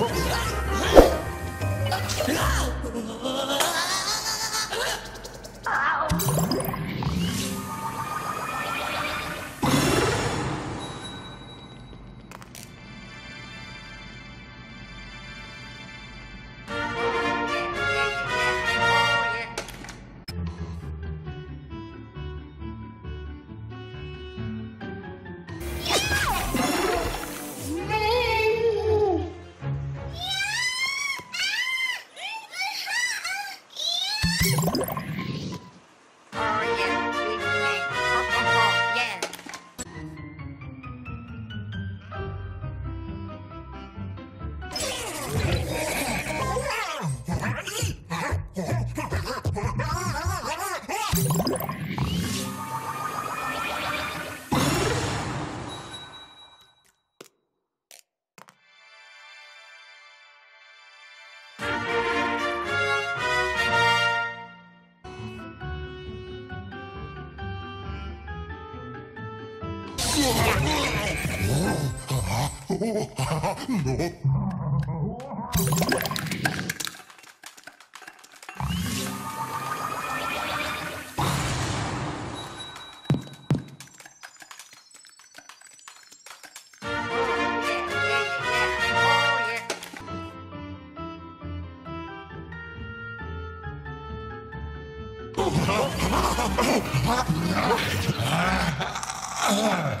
Boom. oh Wow!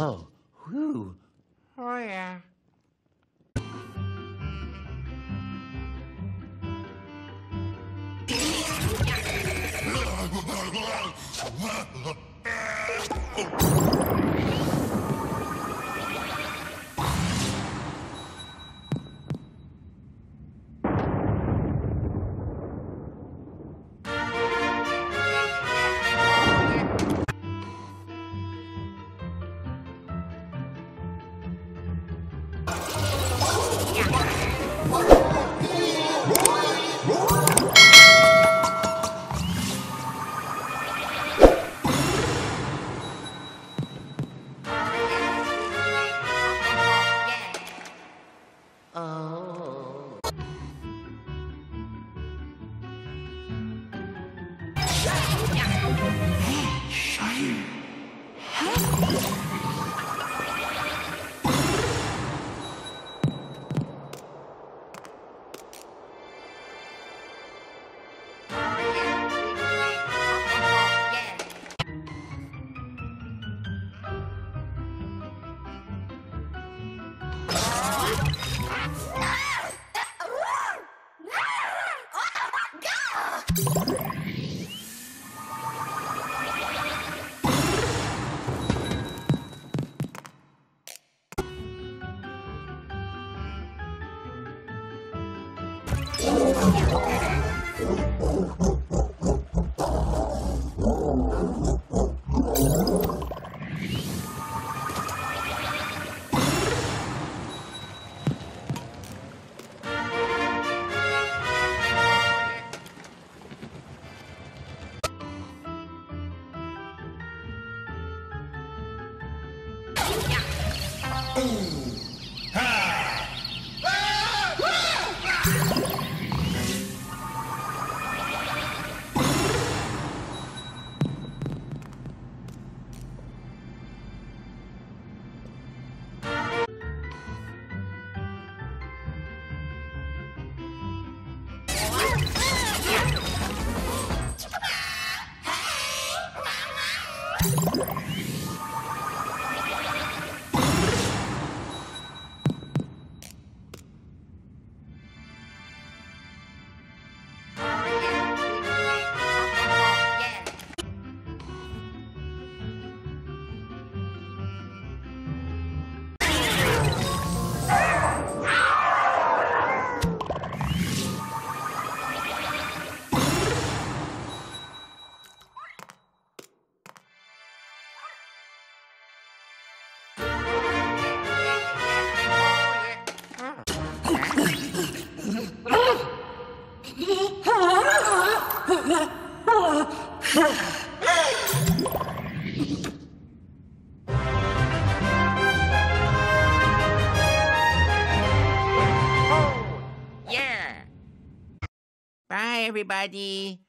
Oh, whew. Oh, yeah. Oh. go! Oh, Yeah. Everybody.